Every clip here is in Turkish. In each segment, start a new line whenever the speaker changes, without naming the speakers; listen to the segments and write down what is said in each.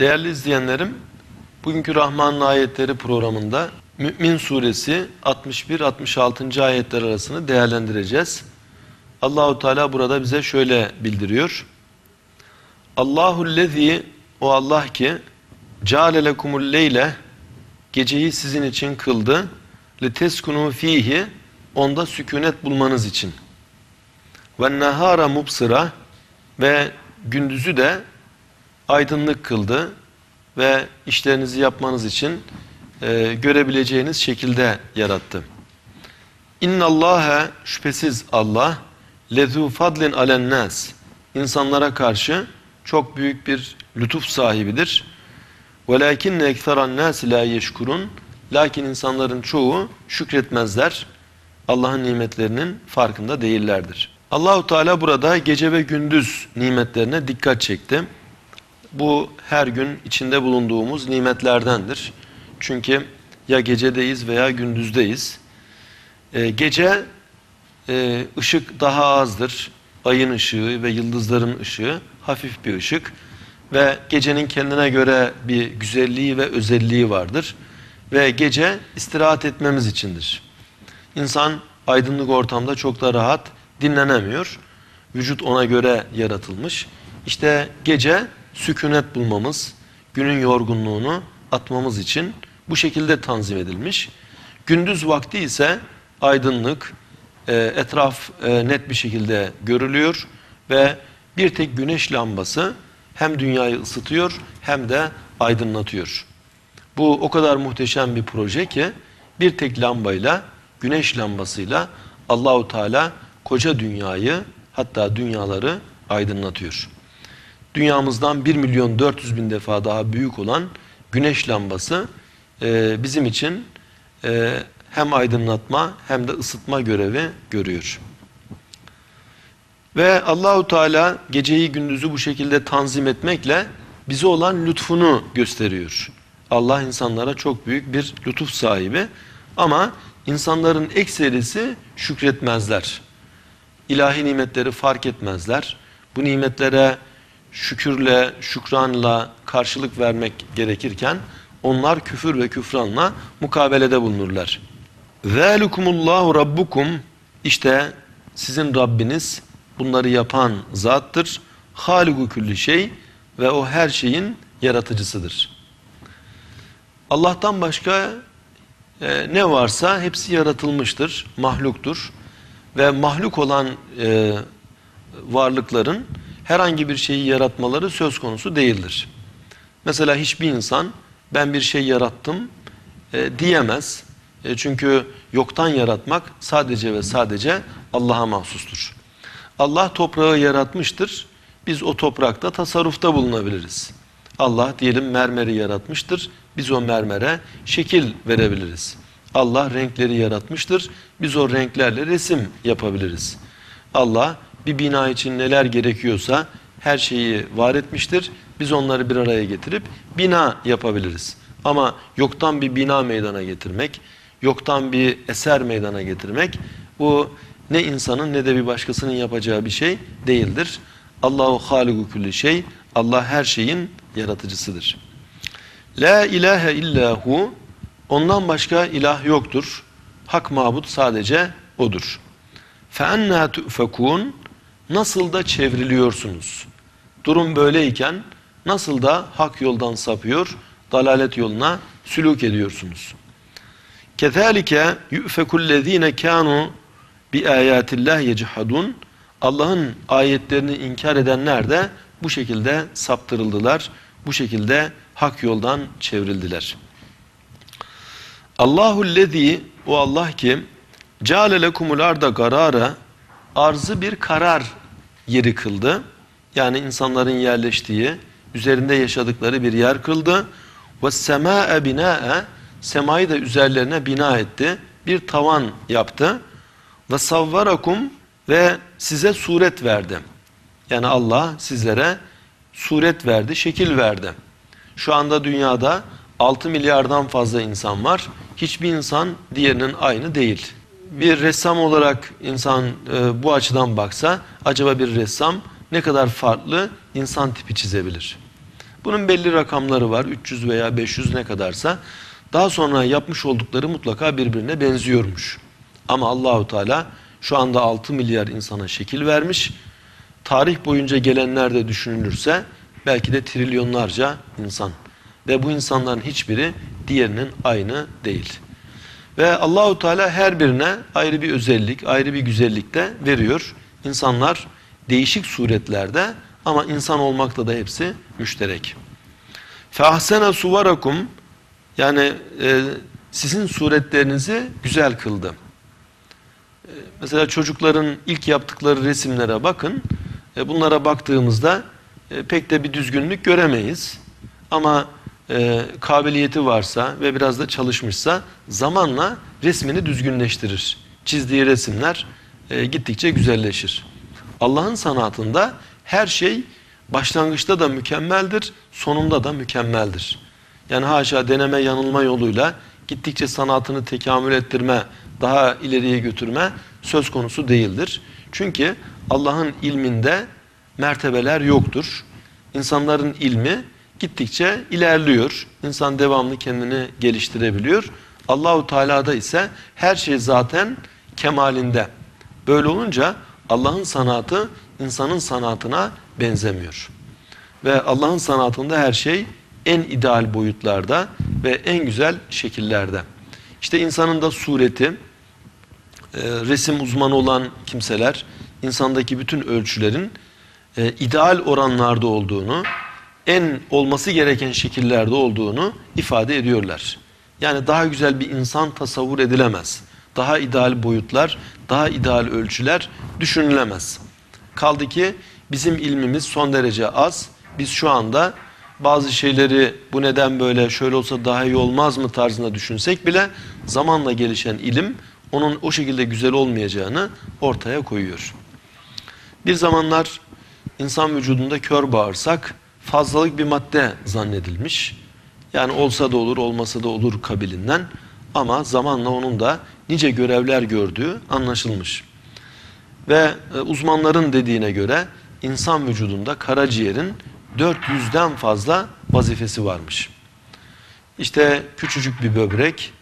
Değerli izleyenlerim, bugünkü Rahman'ın ayetleri programında Mü'min suresi 61-66. ayetler arasını değerlendireceğiz. Allahu Teala burada bize şöyle bildiriyor. Allahu lezi o Allah ki ceale lekumul leyle geceyi sizin için kıldı. Liteskunu fihi onda sükunet bulmanız için. Ve nehara mubsıra ve gündüzü de aydınlık kıldı ve işlerinizi yapmanız için e, görebileceğiniz şekilde yarattı. İnna Allaha şüphesiz Allah lezu fadlin alen nas insanlara karşı çok büyük bir lütuf sahibidir. Velakinne ekseran nas la yeşkurun lakin insanların çoğu şükretmezler. Allah'ın nimetlerinin farkında değillerdir. Allahu Teala burada gece ve gündüz nimetlerine dikkat çekti. Bu her gün içinde bulunduğumuz nimetlerdendir. Çünkü ya gecedeyiz veya gündüzdeyiz. Ee, gece e, ışık daha azdır. Ayın ışığı ve yıldızların ışığı hafif bir ışık. Ve gecenin kendine göre bir güzelliği ve özelliği vardır. Ve gece istirahat etmemiz içindir. İnsan aydınlık ortamda çok da rahat dinlenemiyor. Vücut ona göre yaratılmış. İşte gece sükunet bulmamız, günün yorgunluğunu atmamız için bu şekilde tanzim edilmiş. Gündüz vakti ise aydınlık, e, etraf e, net bir şekilde görülüyor ve bir tek güneş lambası hem dünyayı ısıtıyor hem de aydınlatıyor. Bu o kadar muhteşem bir proje ki bir tek lambayla, güneş lambasıyla Allahu Teala koca dünyayı hatta dünyaları aydınlatıyor. Dünyamızdan 1 milyon 400 bin defa daha büyük olan güneş lambası e, bizim için e, hem aydınlatma hem de ısıtma görevi görüyor. Ve Allahu Teala geceyi gündüzü bu şekilde tanzim etmekle bize olan lütfunu gösteriyor. Allah insanlara çok büyük bir lütuf sahibi ama insanların ekserisi şükretmezler. İlahi nimetleri fark etmezler. Bu nimetlere şükürle, şükranla karşılık vermek gerekirken onlar küfür ve küfranla mukabelede bulunurlar. Zelikumullahu rabbukum işte sizin Rabbiniz bunları yapan zattır. Haligu külli şey ve o her şeyin yaratıcısıdır. Allah'tan başka e, ne varsa hepsi yaratılmıştır, mahluktur. Ve mahluk olan e, varlıkların herhangi bir şeyi yaratmaları söz konusu değildir. Mesela hiçbir insan ben bir şey yarattım e, diyemez. E, çünkü yoktan yaratmak sadece ve sadece Allah'a mahsustur. Allah toprağı yaratmıştır. Biz o toprakta tasarrufta bulunabiliriz. Allah diyelim mermeri yaratmıştır. Biz o mermere şekil verebiliriz. Allah renkleri yaratmıştır. Biz o renklerle resim yapabiliriz. Allah bir bina için neler gerekiyorsa her şeyi var etmiştir. Biz onları bir araya getirip bina yapabiliriz. Ama yoktan bir bina meydana getirmek, yoktan bir eser meydana getirmek bu ne insanın ne de bir başkasının yapacağı bir şey değildir. Allahu haliku kulli şey. Allah her şeyin yaratıcısıdır. La ilahe illahu ondan başka ilah yoktur. Hak mabut sadece odur. Fe enna tu'fekun nasıl da çevriliyorsunuz? Durum böyleyken nasıl da hak yoldan sapıyor, dalalet yoluna sülük ediyorsunuz? Kezalike yu'fekullezine kanu bi ayatillah yechadun Allah'ın ayetlerini inkar edenler de bu şekilde saptırıldılar. Bu şekilde hak yoldan çevrildiler. Allahu lezi o Allah ki ceale lekumul arda karara arzı bir karar yeri kıldı. Yani insanların yerleştiği, üzerinde yaşadıkları bir yer kıldı. Ve sema'e bina'e semayı da üzerlerine bina etti. Bir tavan yaptı. Ve savvarakum ve size suret verdi. Yani Allah sizlere suret verdi, şekil verdi. Şu anda dünyada 6 milyardan fazla insan var. Hiçbir insan diğerinin aynı değil. Bir ressam olarak insan e, bu açıdan baksa acaba bir ressam ne kadar farklı insan tipi çizebilir? Bunun belli rakamları var. 300 veya 500 ne kadarsa. Daha sonra yapmış oldukları mutlaka birbirine benziyormuş. Ama Allahu Teala şu anda 6 milyar insana şekil vermiş. Tarih boyunca gelenler de düşünülürse belki de trilyonlarca insan. Ve bu insanların hiçbiri diğerinin aynı değil. Ve Allahu Teala her birine ayrı bir özellik, ayrı bir güzellik de veriyor. İnsanlar değişik suretlerde ama insan olmakta da hepsi müşterek. Fahsene suvarakum yani e, sizin suretlerinizi güzel kıldı. E, mesela çocukların ilk yaptıkları resimlere bakın. E, bunlara baktığımızda e, pek de bir düzgünlük göremeyiz. Ama e, kabiliyeti varsa ve biraz da çalışmışsa zamanla resmini düzgünleştirir. Çizdiği resimler e, gittikçe güzelleşir. Allah'ın sanatında her şey başlangıçta da mükemmeldir, sonunda da mükemmeldir. Yani haşa deneme yanılma yoluyla gittikçe sanatını tekamül ettirme, daha ileriye götürme söz konusu değildir. Çünkü Allah'ın ilminde mertebeler yoktur. İnsanların ilmi gittikçe ilerliyor. İnsan devamlı kendini geliştirebiliyor. Allahu Teala'da ise her şey zaten kemalinde. Böyle olunca Allah'ın sanatı insanın sanatına benzemiyor. Ve Allah'ın sanatında her şey en ideal boyutlarda ve en güzel şekillerde. İşte insanın da sureti, e, resim uzmanı olan kimseler, insandaki bütün ölçülerin e, ideal oranlarda olduğunu, en olması gereken şekillerde olduğunu ifade ediyorlar. Yani daha güzel bir insan tasavvur edilemez. Daha ideal boyutlar, daha ideal ölçüler düşünülemez. Kaldı ki bizim ilmimiz son derece az. Biz şu anda bazı şeyleri bu neden böyle şöyle olsa daha iyi olmaz mı tarzında düşünsek bile zamanla gelişen ilim onun o şekilde güzel olmayacağını ortaya koyuyor. Bir zamanlar insan vücudunda kör bağırsak fazlalık bir madde zannedilmiş. Yani olsa da olur olmasa da olur kabilinden ama zamanla onun da nice görevler gördüğü anlaşılmış. Ve e, uzmanların dediğine göre insan vücudunda karaciğerin 400'den fazla vazifesi varmış. İşte küçücük bir böbrek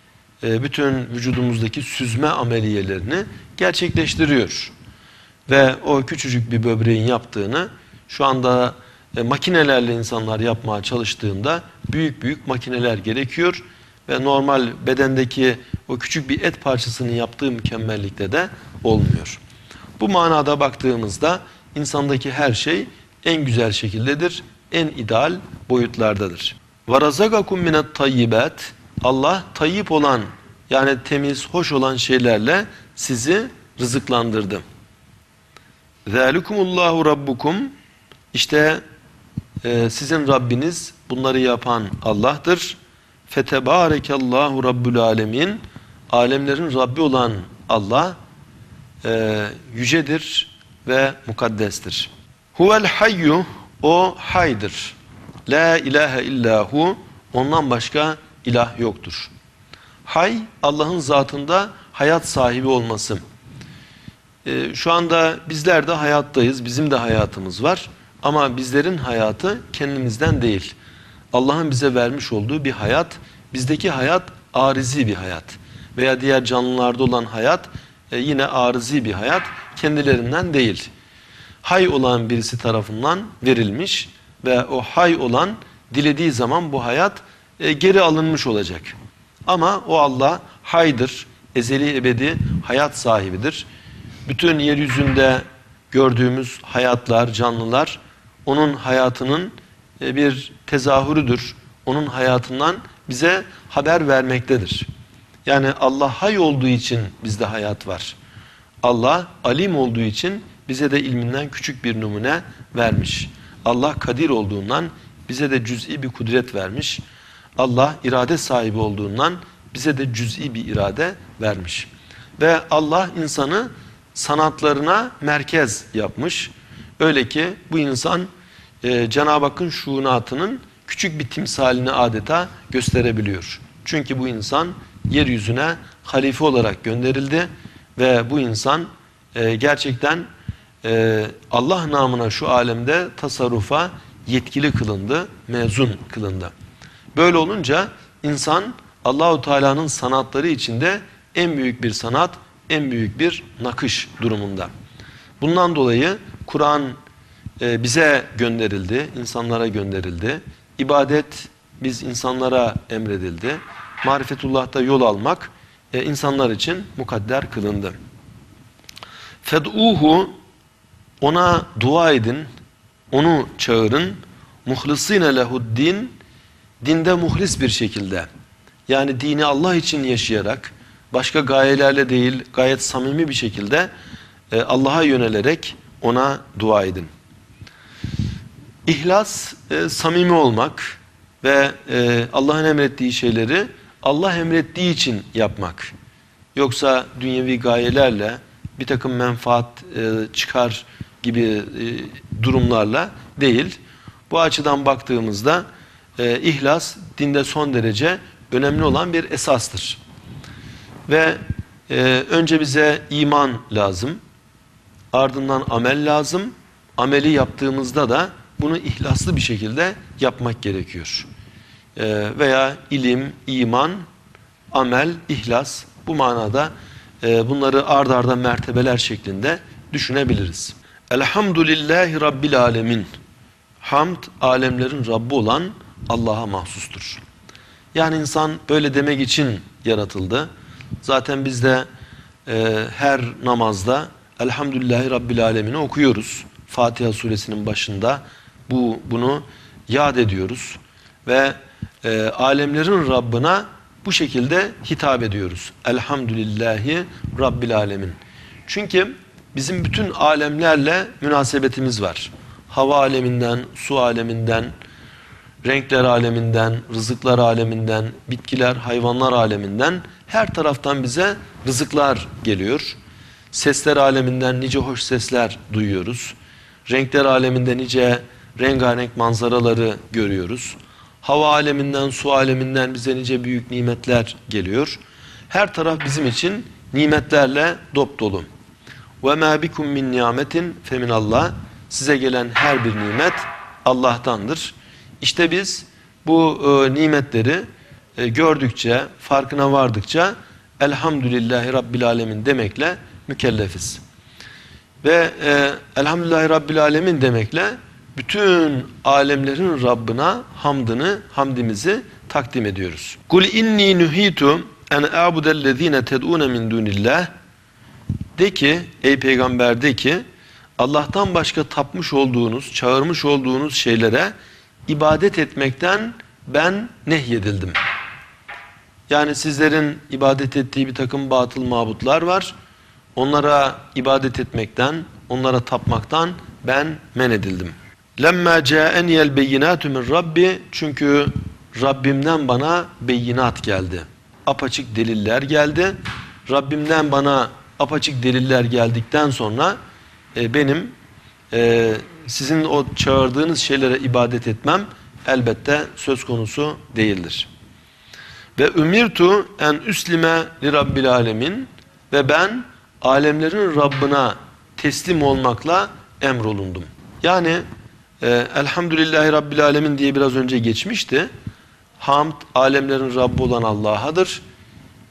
e, bütün vücudumuzdaki süzme ameliyelerini gerçekleştiriyor. Ve o küçücük bir böbreğin yaptığını şu anda e, makinelerle insanlar yapmaya çalıştığında büyük büyük makineler gerekiyor ve normal bedendeki o küçük bir et parçasının yaptığı mükemmellikte de olmuyor. Bu manada baktığımızda insandaki her şey en güzel şekildedir, en ideal boyutlardadır. وَرَزَقَكُمْ مِنَ الطَّيِّبَاتِ Allah tayyip olan yani temiz, hoş olan şeylerle sizi rızıklandırdı. ذَٰلِكُمُ اللّٰهُ رَبُّكُمْ İşte e, sizin Rabbiniz bunları yapan Allah'tır. Fetebarekallahu Rabbul Alemin. Alemlerin Rabbi olan Allah e, yücedir ve mukaddestir. Huvel hayyu o haydır. La ilahe illahu ondan başka ilah yoktur. Hay Allah'ın zatında hayat sahibi olması. Ee, şu anda bizler de hayattayız. Bizim de hayatımız var. Ama bizlerin hayatı kendimizden değil. Allah'ın bize vermiş olduğu bir hayat. Bizdeki hayat arizi bir hayat. Veya diğer canlılarda olan hayat e, yine arızi bir hayat. Kendilerinden değil. Hay olan birisi tarafından verilmiş ve o hay olan dilediği zaman bu hayat e, geri alınmış olacak. Ama o Allah haydır, ezeli ebedi hayat sahibidir. Bütün yeryüzünde gördüğümüz hayatlar, canlılar onun hayatının e, bir tezahürüdür. Onun hayatından bize haber vermektedir. Yani Allah hay olduğu için bizde hayat var. Allah alim olduğu için bize de ilminden küçük bir numune vermiş. Allah kadir olduğundan bize de cüz'i bir kudret vermiş. Allah irade sahibi olduğundan bize de cüz'i bir irade vermiş. Ve Allah insanı sanatlarına merkez yapmış. Öyle ki bu insan e, Cenab-ı Hakk'ın şuunatının küçük bir timsalini adeta gösterebiliyor. Çünkü bu insan yeryüzüne halife olarak gönderildi ve bu insan e, gerçekten e, Allah namına şu alemde tasarrufa, yetkili kılındı, mezun kılındı. Böyle olunca insan Allahu Teala'nın sanatları içinde en büyük bir sanat, en büyük bir nakış durumunda. Bundan dolayı Kur'an e, bize gönderildi, insanlara gönderildi. İbadet biz insanlara emredildi. Marifetullah'ta yol almak e, insanlar için mukadder kılındı. Fed'uhu ona dua edin, onu çağırın. Muhlisine lehuddin dinde muhlis bir şekilde yani dini Allah için yaşayarak başka gayelerle değil gayet samimi bir şekilde e, Allah'a yönelerek ona dua edin. İhlas e, samimi olmak ve e, Allah'ın emrettiği şeyleri Allah emrettiği için yapmak. Yoksa dünyevi gayelerle bir takım menfaat e, çıkar gibi e, durumlarla değil. Bu açıdan baktığımızda e, ihlas dinde son derece önemli olan bir esastır. Ve e, önce bize iman lazım. Ardından amel lazım. Ameli yaptığımızda da bunu ihlaslı bir şekilde yapmak gerekiyor. E, veya ilim, iman, amel, ihlas bu manada e, bunları ard arda mertebeler şeklinde düşünebiliriz. Elhamdülillahi Rabbil Alemin. Hamd alemlerin Rabbi olan Allah'a mahsustur. Yani insan böyle demek için yaratıldı. Zaten biz de e, her namazda Elhamdülillahi Rabbil Alemin'i okuyoruz. Fatiha suresinin başında bu bunu yad ediyoruz. Ve e, alemlerin Rabbına bu şekilde hitap ediyoruz. Elhamdülillahi Rabbil Alemin. Çünkü bizim bütün alemlerle münasebetimiz var. Hava aleminden, su aleminden, renkler aleminden, rızıklar aleminden, bitkiler, hayvanlar aleminden her taraftan bize rızıklar geliyor. Sesler aleminden nice hoş sesler duyuyoruz. Renkler aleminde nice rengarenk manzaraları görüyoruz. Hava aleminden, su aleminden bize nice büyük nimetler geliyor. Her taraf bizim için nimetlerle dop dolu. Ve ma bikum min nimetin feminallah. Size gelen her bir nimet Allah'tandır. İşte biz bu e, nimetleri e, gördükçe, farkına vardıkça Elhamdülillahi Rabbil Alemin demekle mükellefiz. Ve e, Elhamdülillahi Rabbil Alemin demekle bütün alemlerin Rabbına hamdını, hamdimizi takdim ediyoruz. Kul inni nuhitu en a'budellezine ted'un min dunillah de ki ey peygamber de ki Allah'tan başka tapmış olduğunuz, çağırmış olduğunuz şeylere ibadet etmekten ben nehyedildim. Yani sizlerin ibadet ettiği bir takım batıl mabutlar var. Onlara ibadet etmekten, onlara tapmaktan ben men edildim. Lemma ca'eniyel beyinatu min Rabbi çünkü Rabbimden bana beyinat geldi. Apaçık deliller geldi. Rabbimden bana apaçık deliller geldikten sonra e, benim e, sizin o çağırdığınız şeylere ibadet etmem elbette söz konusu değildir. Ve ümirtu en üslime li rabbil alemin ve ben alemlerin Rabbına teslim olmakla emrolundum. Yani e, elhamdülillahi rabbil alemin diye biraz önce geçmişti. Hamd alemlerin Rabbi olan Allah'adır.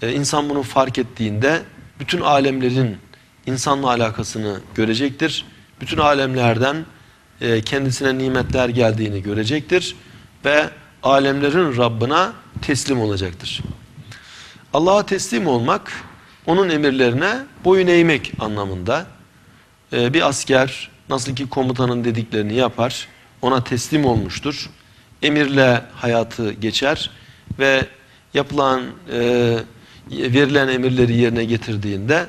E, insan bunu fark ettiğinde bütün alemlerin insanla alakasını görecektir. Bütün alemlerden e, kendisine nimetler geldiğini görecektir ve alemlerin Rabbına teslim olacaktır. Allah'a teslim olmak, onun emirlerine boyun eğmek anlamında. E, bir asker nasıl ki komutanın dediklerini yapar, ona teslim olmuştur. Emirle hayatı geçer ve yapılan, e, verilen emirleri yerine getirdiğinde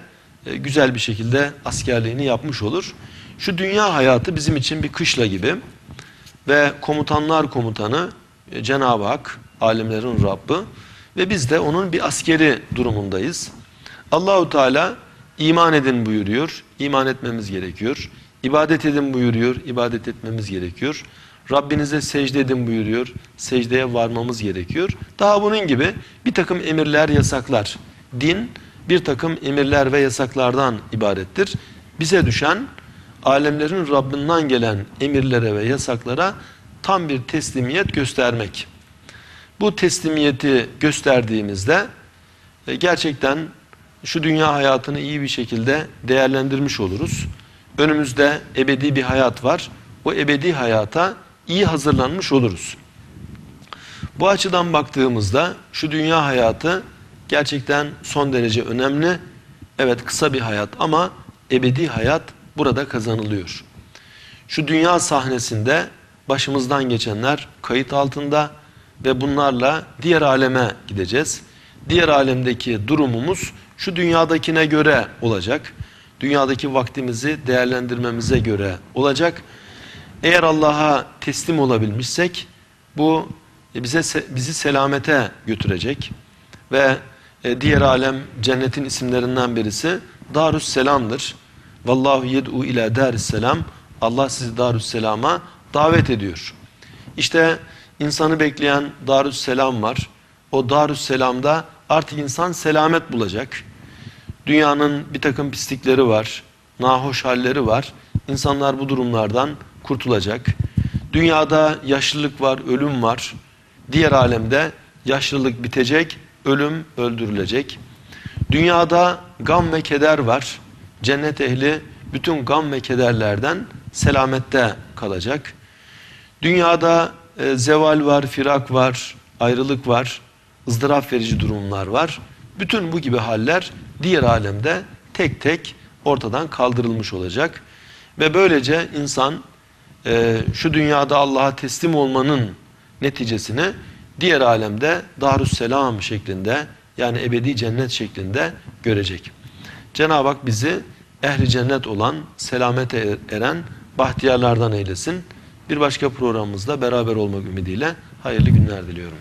güzel bir şekilde askerliğini yapmış olur. Şu dünya hayatı bizim için bir kışla gibi ve komutanlar komutanı e, Cenab-ı Hak, alemlerin Rabbi ve biz de onun bir askeri durumundayız. Allahu Teala iman edin buyuruyor, iman etmemiz gerekiyor. İbadet edin buyuruyor, ibadet etmemiz gerekiyor. Rabbinize secde edin buyuruyor, secdeye varmamız gerekiyor. Daha bunun gibi bir takım emirler, yasaklar. Din bir takım emirler ve yasaklardan ibarettir. Bize düşen alemlerin Rabbinden gelen emirlere ve yasaklara tam bir teslimiyet göstermek. Bu teslimiyeti gösterdiğimizde e, gerçekten şu dünya hayatını iyi bir şekilde değerlendirmiş oluruz. Önümüzde ebedi bir hayat var. O ebedi hayata iyi hazırlanmış oluruz. Bu açıdan baktığımızda şu dünya hayatı gerçekten son derece önemli. Evet kısa bir hayat ama ebedi hayat burada kazanılıyor. Şu dünya sahnesinde başımızdan geçenler kayıt altında ve bunlarla diğer aleme gideceğiz. Diğer alemdeki durumumuz şu dünyadakine göre olacak. Dünyadaki vaktimizi değerlendirmemize göre olacak. Eğer Allah'a teslim olabilmişsek bu bize bizi selamete götürecek ve e, diğer alem cennetin isimlerinden birisi Darüsselam'dır. Vallahu yed'u ila darisselam. Allah sizi Darüsselam'a davet ediyor. İşte insanı bekleyen Darüsselam var. O Darüsselam'da artık insan selamet bulacak. Dünyanın bir takım pislikleri var, nahoş halleri var. İnsanlar bu durumlardan kurtulacak. Dünyada yaşlılık var, ölüm var. Diğer alemde yaşlılık bitecek, ölüm öldürülecek. Dünyada gam ve keder var. Cennet ehli bütün gam ve kederlerden selamette kalacak. Dünyada e, zeval var, firak var, ayrılık var, ızdırap verici durumlar var. Bütün bu gibi haller diğer alemde tek tek ortadan kaldırılmış olacak. Ve böylece insan e, şu dünyada Allah'a teslim olmanın neticesini diğer alemde Darüsselam şeklinde yani ebedi cennet şeklinde görecek. Cenab-ı Hak bizi ehli cennet olan, selamete eren bahtiyarlardan eylesin. Bir başka programımızda beraber olmak ümidiyle hayırlı günler diliyorum.